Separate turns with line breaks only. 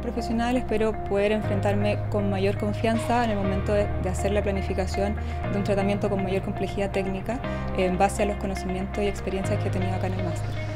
profesional espero poder enfrentarme con mayor confianza en el momento de, de, hacer la planificación de un tratamiento con mayor complejidad técnica en base a los conocimientos y experiencias que he tenido acá en el máster.